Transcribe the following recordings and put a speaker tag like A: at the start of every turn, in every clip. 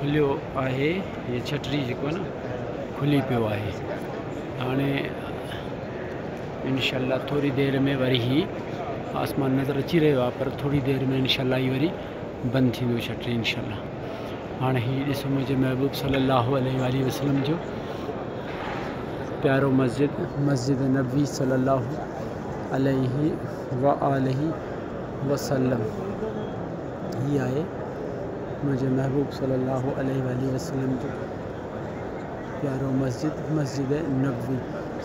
A: کليو آهي ڇٽري جيڪو نه کلي پيو آهي هاڻي ان ٿوري دير ۾ وري آسمان نظر اچھی رہے آپ پر تھوڑی دیر میں انشاءاللہ ہی وری بند تھی دو شٹری انشاءاللہ۔ آنے ہی اس سو مجھے محبوب صلی اللہ علیہ وآلہ وسلم جو پیارو مسجد مسجد نبی صلی اللہ علیہ وآلہ وسلم۔ ہی آئے مجھے محبوب صلی اللہ علیہ وآلہ وسلم جو پیارو مسجد مسجد نبی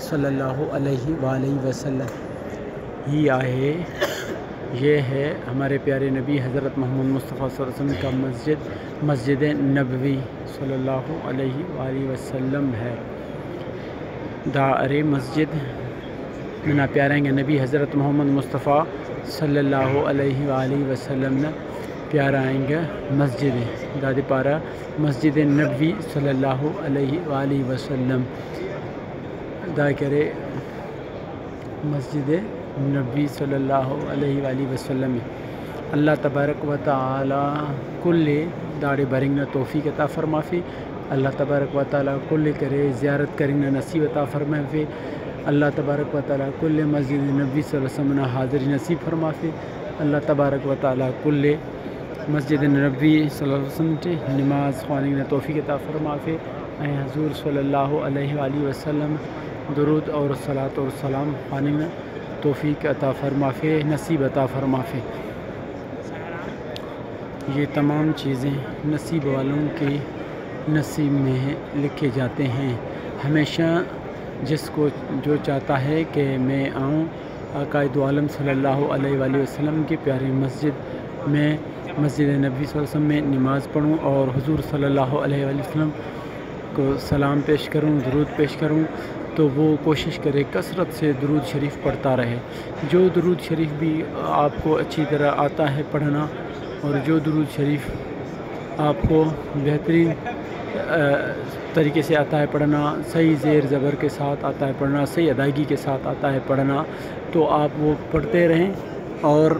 A: صلی اللہ علیہ وآلہ وسلم۔ ہی آئے۔ یہ ہے ہمارے پیارے نبی حضرت محمد مصطفیٰ صلی اللہ علیہ وسلم کا مسجد مسجد نبوی صلی اللہ علیہ وآلہ وسلم ہے۔ دار مسجد۔ منا پیاریں گے نبی حضرت محمد مصطفیٰ صلی اللہ علیہ وآلہ وسلم نے پیار آئیں گے مسجد، داد پارا مسجد نبوی صلی اللہ علیہ وآلہ وسلم۔ دا کرے مسجد نبی صلی اللہ علیہ وآلہ وسلم۔ اللہ تبارک و تعالی کل دار برنگنا توفیق عطا فرما فی اللہ تبارک و تعالی کل کرے زیارت کرنگنا نصیب عطا فرما فی اللہ تبارک و تعالی کل مسجد نبی صلی اللہ علیہ وسلم حاضر نصیب فرما فی اللہ تبارک و تعالی کل مسجد نبی صلی اللہ علیہ وسلم ٹی نماز خوانگنا توفیق عطا فرما فی اے حضور صلی اللہ علیہ وآلہ وسلم درود اور صلات اور سلام خوانگنا توفیق عطا فرما فے نصیب عطا فرما فے یہ تمام چیزیں نصیب والوں کے نصیب میں لکھے جاتے ہیں۔ ہمیشہ جس کو جو چاہتا ہے کہ میں آؤں، عقائد عالم صلی اللہ علیہ وآلہ وسلم کی پیاری مسجد میں، مسجد نبی صلی اللہ علیہ وسلم میں نماز پڑھوں اور حضور صلی اللہ علیہ وآلہ وسلم کو سلام پیش کروں، درود پیش کروں۔ تو وہ کوشش کرے کثرت سے درود شریف پڑھتا رہے۔ جو درود شریف بھی آپ کو اچھی طرح آتا ہے پڑھنا، اور جو درود شریف آپ کو بہترین طریقے سے آتا ہے پڑھنا، صحیح زیر زبر کے ساتھ آتا ہے پڑھنا، صحیح ادائیگی کے ساتھ آتا ہے پڑھنا، تو آپ وہ پڑھتے رہیں اور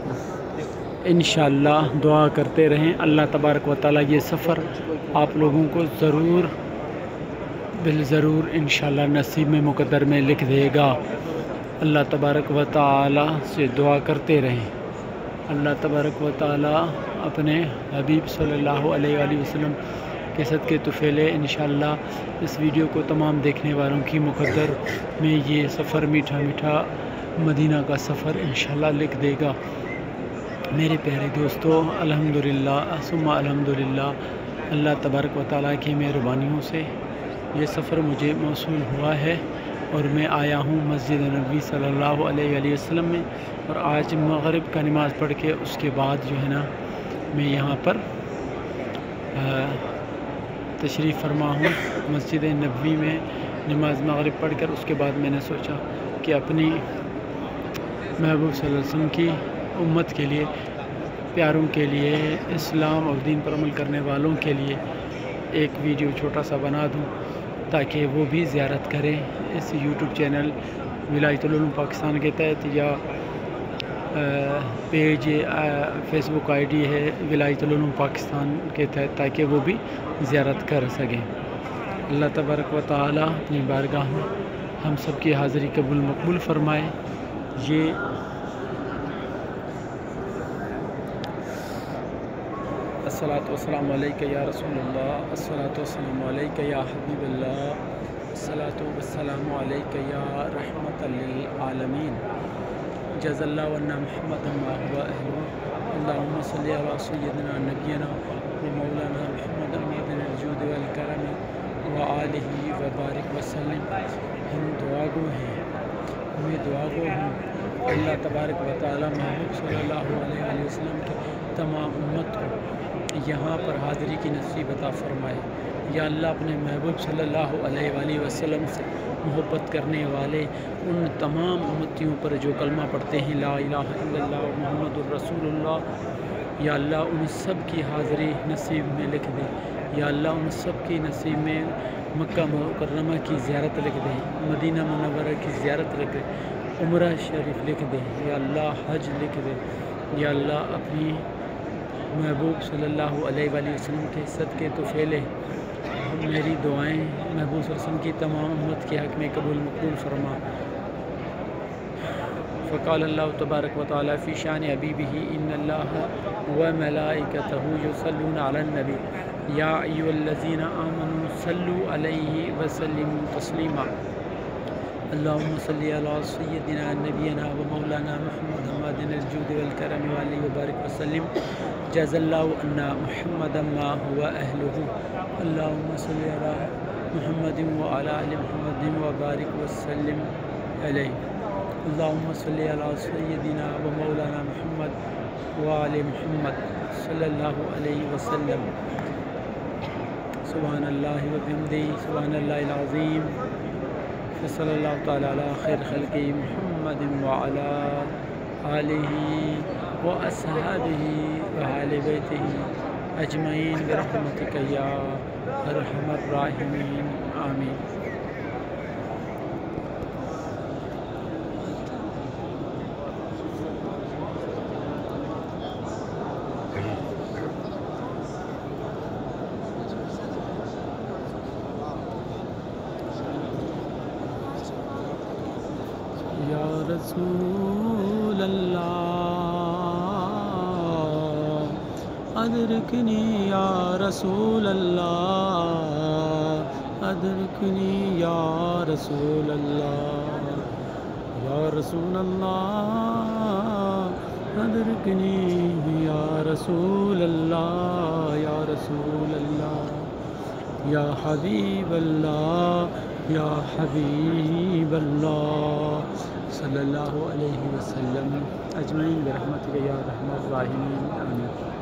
A: انشاءاللہ دعا کرتے رہیں۔ اللہ تبارک و تعالی یہ سفر آپ لوگوں کو ضرور بل ضرور انشاءاللہ نصیب میں مقدر میں لکھ دے گا۔ اللہ تبارک و تعالی سے دعا کرتے رہیں۔ اللہ تبارک و تعالی اپنے حبیب صلی اللہ علیہ وآلہ وسلم کے صدقے کے تفیلے انشاءاللہ اس ویڈیو کو تمام دیکھنے والوں کی مقدر میں یہ سفر میٹھا میٹھا مدینہ کا سفر انشاءاللہ لکھ دے گا۔ میرے پیارے دوستو، الحمدللہ، ثم الحمدللہ۔ اللہ تبارک و تعالیٰ کی مہربانیوں سے یہ سفر مجھے موصول ہوا ہے اور میں آیا ہوں مسجد نبی صلی اللہ علیہ وآلہ وسلم میں اور آج مغرب کا نماز پڑھ کے اس کے بعد جو ہے نا میں یہاں پر تشریف فرما ہوں مسجد نبی میں نماز مغرب پڑھ کر۔ اس کے بعد میں نے سوچا کہ اپنی محبوب صلی اللہ علیہ وسلم کی امت کے لیے، پیاروں کے لیے، اسلام اور دین پر عمل کرنے والوں کے لیے ایک ویڈیو چھوٹا سا بنا دوں۔ تاکہ وہ بھی زیارت کریں اس یوٹیوب چینل ولایت العلوم پاکستان کے تحت یا page face book I D ہے ولایت العلوم پاکستان کے تحت تاکہ وہ بھی زیارت کر سکیں۔ اللہ تبارک و تعالی اپنی بارگاہ میں ہم سب کی حاضری قبول مقبول فرمائے۔ یہ السلاۃ والسلام علیکہ یا رسول اللہ السلاۃ والسلام علیکہ یا حبیب اللہ السلاۃ والسلام علیکہ یا رحمت للعالمین جز اللہ عنہ محمد اللہم صلی علی سیدنا نبینا و مولانا محمد المدن الجود والکرم و علیہ وبارک وسلم. ہم دعا گو ہیں. میں دعا گو ہوں اللہ تبارک و تعالی محمد صلی اللہ علیہ وسلم کے تمام امت کو یہاں پر حاضری کی نصیب عطا فرمائے۔ یا اللہ، اپنے محبوب صلی اللہ علیہ وآلہ وسلم سے محبت کرنے والے ان تمام امتیوں پر جو کلمہ پڑھتے ہیں، لا الہ الا اللہ، محمد الرسول اللہ، یا اللہ، ان سب کی حاضری نصیب میں لکھ دے۔ یا اللہ، ان سب کی نصیب میں مکہ مکرمہ کی زیارت لکھ دے۔ مدینہ منورہ کی زیارت لکھ دے۔ عمرہ شریف لکھ دے۔ یا اللہ، حج لکھ دے۔ یا اللہ، اپنی محبوب صلی اللہ علیہ وآلہ وسلم کے صدقے تو پھیلے میری دعائیں محبوب صلی اللہ علیہ وسلم کی تمام امت کے حق میں قبول مقبول فرما۔ فقال اللہ تبارک و تعالیٰ فی شان حبیبہ، ان اللہ و ملائکتہ یصلون علی النبی۔ یا ایو الذین آمنوا صلو علیہ وسلم تسلیما۔ اللہم صلی علی سیدنا نبینا و مولانا محمد حمادن الجود والکرم والی وبارک وسلم. جز اللہ عنا محمد ما هو اہلہ اللهم صل على محمد وعلى آل محمد وبارك وسلم عليه. اللهم صل على سيدنا ومولانا محمد وعلى محمد صلى الله عليه وسلم. سبحان الله وبحمده. سبحان الله العظيم. فصلى الله تعالى على خير خلقه محمد وعلى آله وأصحابه وعلى بيته أجمعين برحمتك يا أرحم الراحمین آمین یا رسول اللہ، ادرکنی یا رسول اللہ، ادرکنی یا رسول اللہ، یا رسول اللہ، ادرکنی یا رسول اللہ، یا رسول اللہ، یا حبیب اللہ، یا حبیب اللہ صلى الله عليه وسلم. أجمعين برحمتك يا رحمة الراحمين. آمين.